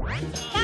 Bye.